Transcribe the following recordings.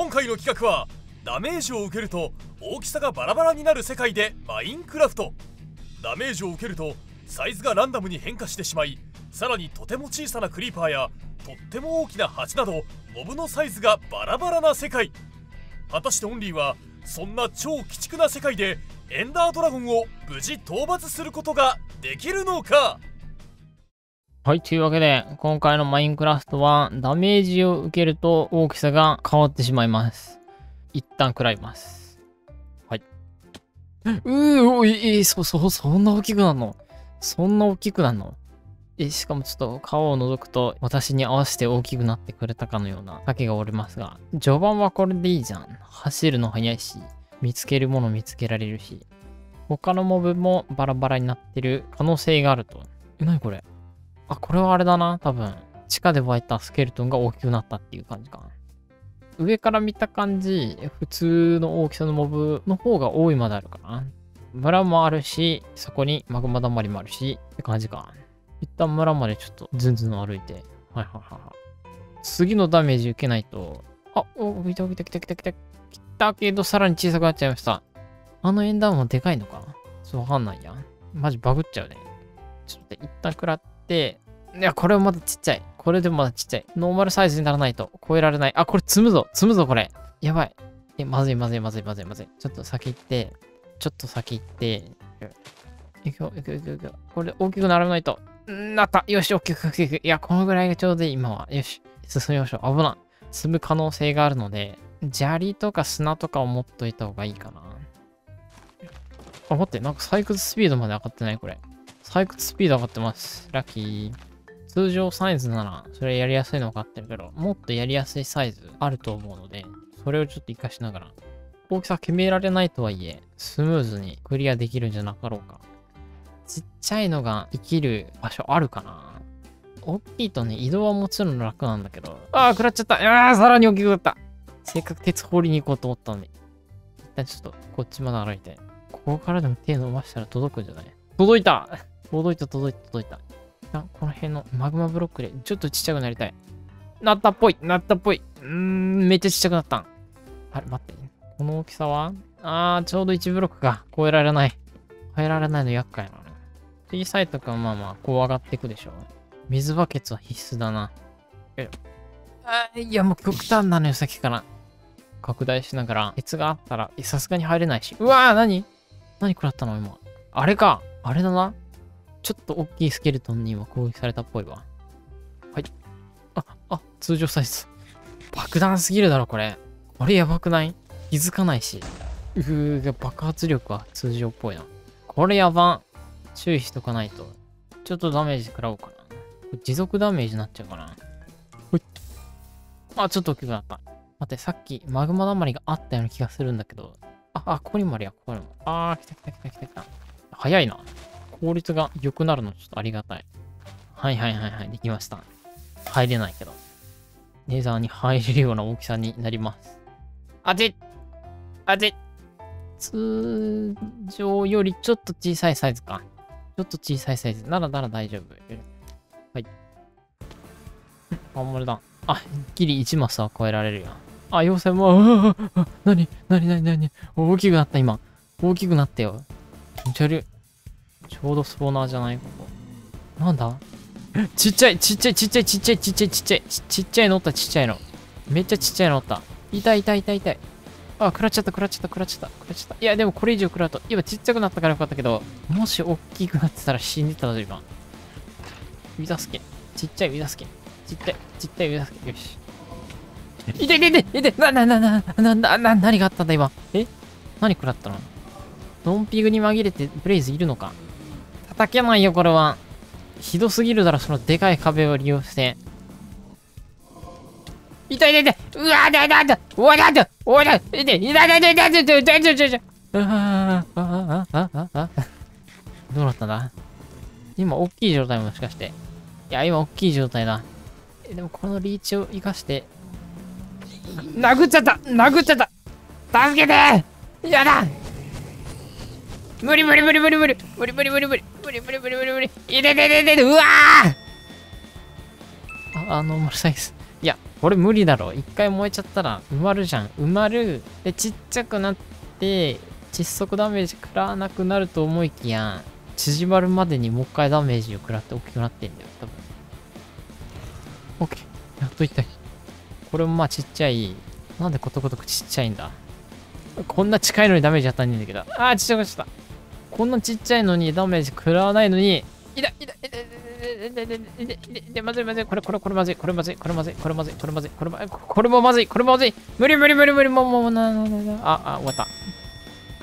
今回の企画はダメージを受けると大きさがバラバラになる世界でマインクラフト。ダメージを受けるとサイズがランダムに変化してしまいさらにとても小さなクリーパーやとっても大きな蜂などモブのサイズがバラバラな世界。果たしてオンリーはそんな超鬼畜な世界でエンダードラゴンを無事討伐することができるのか？はい、というわけで、今回のマインクラフトは、ダメージを受けると大きさが変わってしまいます。一旦食らいます。はい。うー、おい、え、そ、そ、そんな大きくなるの？そんな大きくなるの？え、しかもちょっと顔を覗くと、私に合わせて大きくなってくれたかのような竹がおりますが、序盤はこれでいいじゃん。走るの速いし、見つけるもの見つけられるし、他のモブもバラバラになってる可能性があると。え、なにこれ？あ、これはあれだな、多分。地下で湧いたスケルトンが大きくなったっていう感じかな。上から見た感じ、普通の大きさのモブの方が多いまであるかな。村もあるし、そこにマグマだまりもあるし、って感じか。一旦村までちょっとズンズン歩いて。はいはいはいはい。次のダメージ受けないと。あ、お、来た来た来た来た来た。来たけど、さらに小さくなっちゃいました。あのエンダーもでかいのか？ちょっとわかんないや。マジバグっちゃうね。ちょっと、一旦食らって、いや、これはまだちっちゃい。これでもまだちっちゃい。ノーマルサイズにならないと超えられない。あ、これ積むぞ。積むぞ、これ。やばい。え、まずいまずいまずいまずいまずい。ちょっと先行って、ちょっと先行って、いくよ、いくよ、いくよ、これ大きくならないと。んなった。よし、大きく、大きく。いや、このぐらいがちょうどいい、今は。よし、進みましょう。危ない。積む可能性があるので、砂利とか砂とかを持っといた方がいいかな。あ、待って、なんか採掘スピードまで上がってない、これ。採掘スピード上がってます。ラッキー。通常サイズなら、それやりやすいの分かってるけど、もっとやりやすいサイズあると思うので、それをちょっと活かしながら、大きさ決められないとはいえ、スムーズにクリアできるんじゃなかろうか。ちっちゃいのが生きる場所あるかな大きいとね、移動はもちろん楽なんだけど、ああ、食らっちゃった。ああ、さらに大きくなった。せっかく鉄掘りに行こうと思ったのに。一旦ちょっとこっちまで歩いて、ここからでも手伸ばしたら届くんじゃない？届いた届いた届いた届いた。あこの辺のマグマブロックでちょっとちっちゃくなりたい。なったっぽいなったっぽい。うーん、めっちゃちっちゃくなったん。あれ、待って。この大きさは？あー、ちょうど1ブロックが超えられない。超えられないの厄介なの。小さいとかまあまあ、こう上がっていくでしょ。水バケツは必須だな。えあいや、もう極端なのよ、さっきから。拡大しながら、鉄があったら、さすがに入れないし。うわー、何？何食らったの今？あれか。あれだな。ちょっと大きいスケルトンに今攻撃されたっぽいわ。はい。あ、あ、通常サイズ。爆弾すぎるだろ、これ。これやばくない？気づかないし。うー、爆発力は通常っぽいな。これやば。注意しとかないと。ちょっとダメージ食らおうかな。持続ダメージになっちゃうかな。ほい。あ、ちょっと大きくなった。待って、さっきマグマだまりがあったような気がするんだけど。あ、あ、ここにもあるや、ここにも。あー、来た来た来た来た来た。早いな。効率が良くなるのちょっとありがたい。はいはいはいはい、できました。入れないけど。ネザーに入れるような大きさになります。あてあて通常よりちょっと小さいサイズか。ちょっと小さいサイズ。ならなら大丈夫。はい。あ、んまりだ。あ、ギリ1マスは超えられるよ。あ、妖精も、ああ、あ、なになになになに大きくなった今。大きくなったよ。気持ち悪い。ちょうどスポーナーじゃないここ。なんだ？ちっちゃい、ちっちゃい、ちっちゃい、ちっちゃい、ちっちゃい、ちっちゃい、ちっちゃいのった、ちっちゃいの。めっちゃちっちゃいのった。痛い、痛い、痛い、痛い。あ、食らっちゃった、食らっちゃった、食らっちゃった、食らっちゃった。いや、でもこれ以上食らうと、今ちっちゃくなったからよかったけど、もし大きくなってたら死んでたぞ、今。ウィザスケ。ちっちゃいウィザスケ。ちっちゃい、ちっちゃいウィザスケ。よし。痛い、痛い、痛い、痛い、な、な、な、な、な、な、な、何があったんだ、今？え？何食らったの？ドンピグに紛れてブレイズいるのか？叩けないよ、これは。ひどすぎるだろ、そのでかい壁を利用して。痛い痛い痛い。うわだだだうわだだうわだ痛い痛い痛い痛い。痛い痛い痛い痛い痛い。痛い痛いああああああどうなったんだ今大きい状態もしかして。いや、今大きい状態だ。えでもこのリーチを生かして。殴っちゃった殴っちゃった助けてやだ無理無理無理無理無理無理無理無理無理無理無理無理無理無理いてててててうわーああノーマルサイズいやこれ無理だろ。一回燃えちゃったら埋まるじゃん。埋まる。で、ちっちゃくなって、窒息ダメージ食らわなくなると思いきや、縮まるまでにもう一回ダメージを食らって大きくなってんだよ、多分。オッケー。やっといった。これもまあちっちゃい。なんでことごとくちっちゃいんだこんな近いのにダメージ当たんねえんだけど。あー、ちっちゃくなっちゃった。こんなちっちゃいのにダメージ食らわないのに、いたいたいたいたいたいたいたいたいたいたいたまずいまずいこれこれこれまずいこれまずいこれまずいこれまずいこれまずいこれまずいこれもまずいこれもまずい無理無理無理無理もうもうななななああ終わった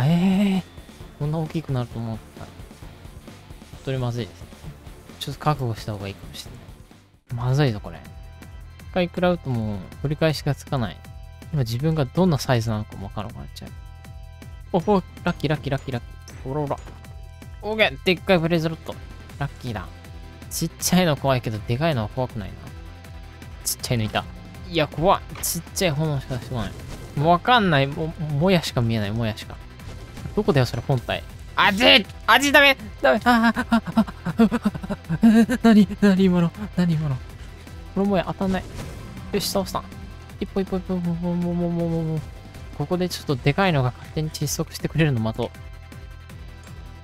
ええこんな大きくなると思った本当にまずいですちょっと覚悟した方がいいかもしれないまずいぞこれ一回食らうともう取り返しがつかない今自分がどんなサイズなのかもわからなくなっちゃうおおラッキーラッキーラッキーラッキーほらほらオーケーでっかいブレイズロットラッキーだちっちゃいの怖いけど、でかいのは怖くないな。ちっちゃいのいた。いや、怖い。ちっちゃい炎しかしてこない。もうわかんない。も、もやしか見えない、もやしか。どこだよ、それ、本体。味味ダメダメあああああ何何今の何今のこれもや当たんない。よし、倒した。一歩一歩一歩、もうもうもうもうもう。ここでちょっとでかいのが勝手に窒息してくれるの待とう。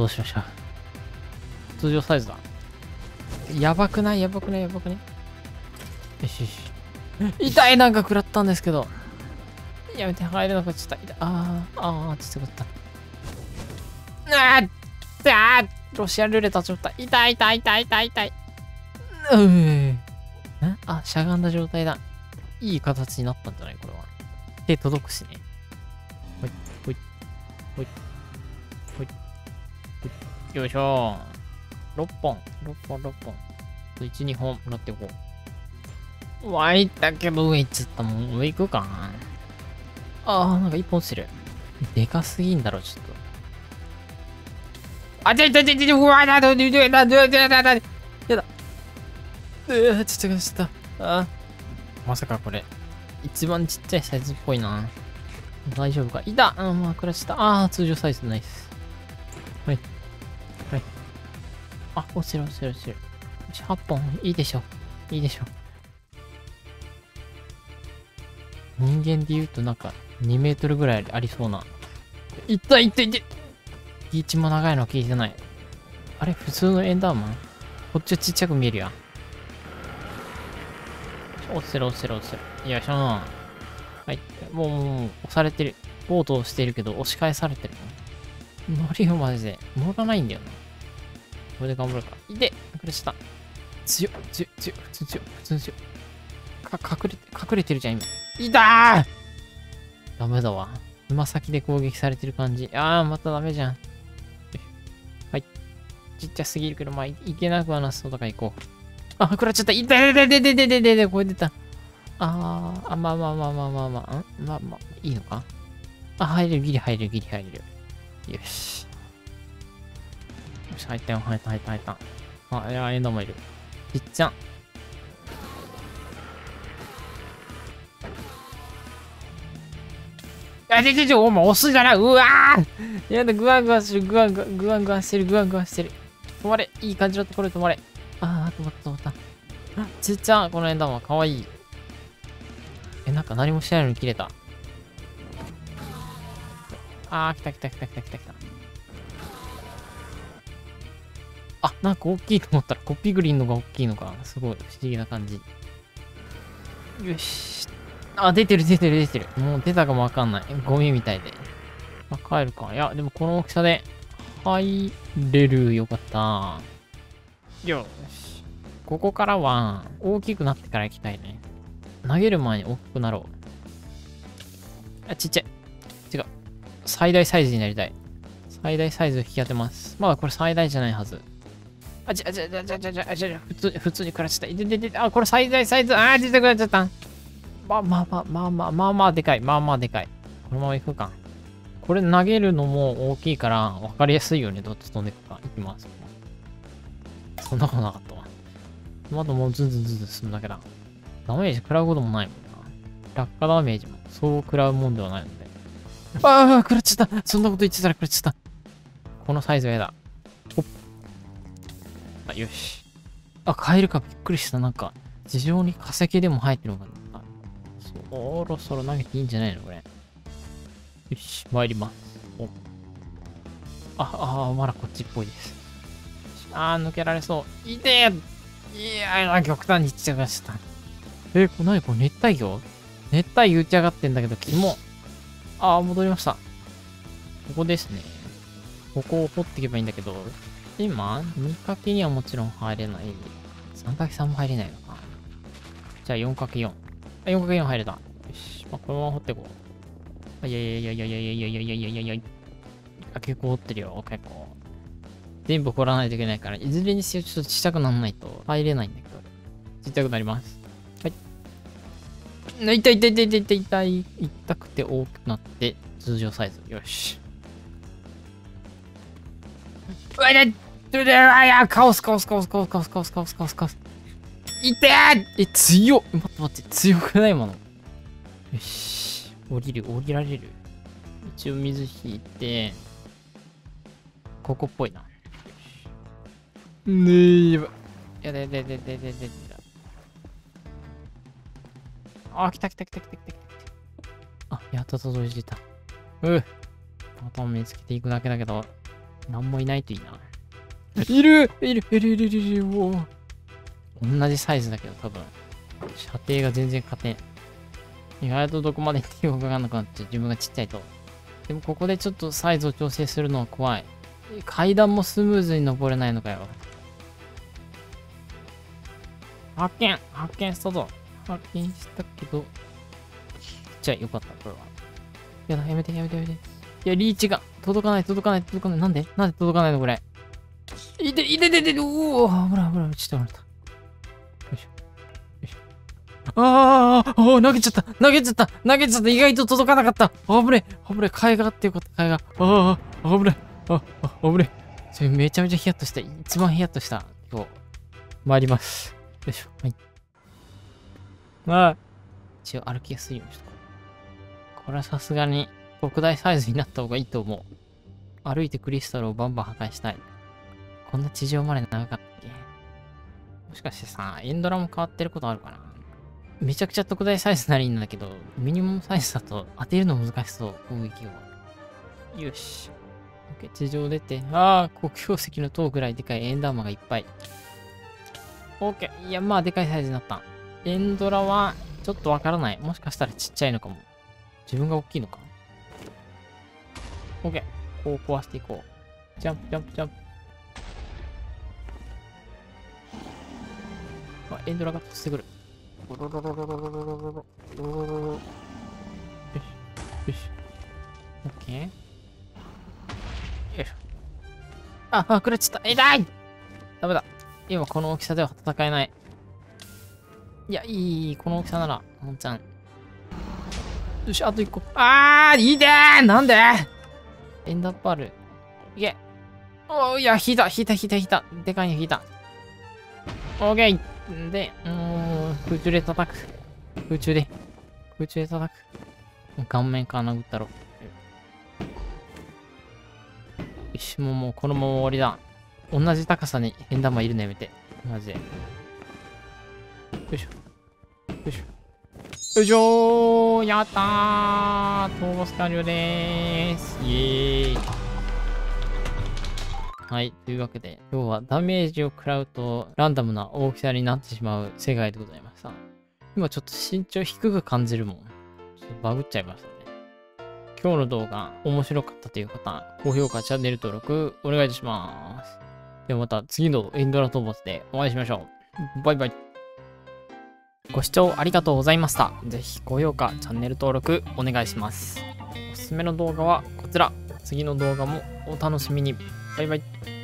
どうしましょう。通常サイズだ。やばくない？やばくない？やばくない？よしよし。痛いなんか食らったんですけど。やめて、入れなくなっちゃった。痛いあー、あー、ちょっとった。あーあーロシアンルーレットちょっと痛い痛い痛い痛い痛い。うーんあ、しゃがんだ状態だ。いい形になったんじゃない？これは。手届くしね。ほい、ほい、ほい。よいしょ6本、6本、6本。1、2本乗っていこう。湧いったけど上行っちゃった。もう上行くかな。あー、なんか1本落ちてる。でかすぎんだろ、ちょっと。あ、ちょいちょいちょいちょい、うわ、だ、だ、だ、だ、だ、だ、だ、だ、だ、やだ。うわ、ちっちゃくなっちゃった。あーまさかこれ、一番ちっちゃいサイズっぽいな。大丈夫か？いたうん、まあ、クラッシュした。あー、通常サイズナイス。はあ、落ちる落ちる落ちる。8本、いいでしょ。いいでしょ。人間で言うとなんか2メートルぐらいありそうな。いったいったいったリーチも長いの聞いてない。あれ普通のエンダーマン？こっちはちっちゃく見えるやん。落ちてる落ちてる落ちてる。よいしょはい。もう、もう、押されてる。ボートをしてるけど、押し返されてる。乗りよ、マジで。乗らないんだよな。これで頑張るか。いて隠れした。強っ、強っ、強っ、普通強い、普通強い。隠れて、隠れてるじゃん、今。いたーダメだわ。つま先で攻撃されてる感じ。あー、またダメじゃん。はい。ちっちゃすぎるけど、まあ、いけなくはなそうだから行こう。あ、食らっちゃった。いたいたいたいたいたいたいたいたこれ出た。あー、あ、まあまあまあまあまあまあ、ん？まあまあ、いいのか？あ、入れる、ギリ入れる、ギリ入れる。よし。し、入ったよ、入った、入った、入った。あ、いや、エンドもいる。ちっちゃ。あ、ちょちょちょ、お前押すじゃない。うわーやだ、グワングワしてる、グワングワン、グワングワしてる、グワングワしてる。止まれ、いい感じのところで止まれ。あー、止まった、止まった。ちっちゃ、このエンダーマン、かわいい。え、なんか何もしないのに切れた。あー、来た来た来た来た来た来た。なんか大きいと思ったらコピグリンのが大きいのか。すごい不思議な感じ。よし。あ、出てる出てる出てる。もう出たかもわかんない。ゴミみたいで。あ、帰るか。いや、でもこの大きさで入れる。よかった。よし。ここからは大きくなってから行きたいね。投げる前に大きくなろう。あ、ちっちゃい。違う。最大サイズになりたい。最大サイズを引き当てます。まだこれ最大じゃないはず。あ、ちゃちゃちゃちゃちゃちゃちゃ普通、普通に暮らした。いててて、あ、これ最大サイズ、あー、出てくなっちゃった。まあまあまあまあまあまあまあでかい。まあまあでかい。このまま行くか。これ投げるのも大きいから分かりやすいようにどっと飛んでいくか。行きます。そんなことなかったわ。まだもうズンズンズンズン進むだけだ。ダメージ食らうこともないもんな。落下ダメージもそう食らうもんではないので。ああ、食らっちゃった。そんなこと言ってたら食らっちゃった。このサイズは嫌だ。あ、よし。あ、カエルかびっくりした。なんか、地上に化石でも生えてるのかな。そろそろ投げていいんじゃないのこれ。よし、参ります。おあ、あ、まだこっちっぽいです。あー、抜けられそう。いてーいやー、極端にちっちゃくなった。え、これ何これ熱帯魚？熱帯魚打ち上がってんだけど、キモ。あー、戻りました。ここですね。ここを掘っていけばいいんだけど、今、2かけにはもちろん入れない。3かけ3も入れないのか。じゃあ4かけ4。あ、4かけ4入れた。よし。まあ、このまま掘っていこう。あいやいやいやいやいやいやいやいやいやいやいやいやあ、結構掘ってるよ、結構。全部掘らないといけないから、いずれにせよちょっとちっちゃくならないと入れないんだけど。ちっちゃくなります。はい。痛い痛い痛い痛い痛い痛い。痛くて大きくなって、通常サイズ。よし。うわ、いいあや、カオスカオスカオスカオスカオスカオスカオスカオスカオス。いてえ、強っ待って待って、強くないもの。よし。降りる、降りられる。一応水引いて、ここっぽいな。ねえ、やばやででででででで。あ、来た来た来た来た来た来た。あ、やっと届いてた。うう。パターン見つけていくだけだけど、なんもいないといいな。いるいるいるいるいるいるお同じサイズだけど多分、射程が全然勝てん。意外とどこまで行っていいかかんなくなっちゃう。自分がちっちゃいと。でもここでちょっとサイズを調整するのは怖い。階段もスムーズに登れないのかよ。発見発見したぞ発見したけど。じゃあよかった、これは。やだ、やめてやめてやめて。いや、リーチが届かない、届かない、届かない。なんで？なんで届かないのこれ？いて、いてててて、おお、危ない危ない、ちょっと待った。よいしょ。よいしょ。あーあー、投げちゃった、投げちゃった、投げちゃった、意外と届かなかった。あぶね、あぶねえ、替えがあってよかった、替えが。ああ、あぶね、あ、あ、あぶね。それめちゃめちゃヒヤッとした。一番ヒヤッとした。今日。参ります。よいしょ。はい。まあ、一応歩きやすいようにしとこう。これはさすがに特大サイズになった方がいいと思う。歩いてクリスタルをバンバン破壊したい。こんな地上まで長かったっけ？もしかしてさ、エンドラも変わってることあるかな？めちゃくちゃ特大サイズならいいんだけど、ミニモムサイズだと当てるの難しそう、攻撃を。よし。オッケー、地上出て。ああ、黒曜石の塔ぐらいでかいエンダーマンがいっぱい。オッケー。いや、まあ、でかいサイズになった。エンドラは、ちょっとわからない。もしかしたらちっちゃいのかも。自分が大きいのかオッケー。こう壊していこう。ジャンプ、ジャンプ、ジャンプ。エンドラが突してくる。よし。よし。オッケー。よいしょ。あ、あ、くれちゃった。痛いダメだ。今この大きさでは戦えない。いや、いい、この大きさなら、ほんちゃん。よし、あと一個。あー、いいでーなんで？エンダーパール。いけ。おー、いや、引いた、引いた、引いた、引いた。でかいの引いた。オーケーで、うん、空中で叩く。空中で。空中で叩く。顔面から殴ったろ。よし、もう、もう、このまま終わりだ。同じ高さに変玉いるのやめて。マジで。よいしょ。よいしょ。よいしょやったー討伐完了でーすイエーイはい。というわけで、今日はダメージを食らうとランダムな大きさになってしまう世界でございました。今ちょっと身長低く感じるもん。ちょっとバグっちゃいましたね。今日の動画面白かったという方、高評価、チャンネル登録お願いいたします。ではまた次のエンドラ討伐でお会いしましょう。バイバイ。ご視聴ありがとうございました。ぜひ高評価、チャンネル登録お願いします。おすすめの動画はこちら。次の動画もお楽しみに。バイバイ。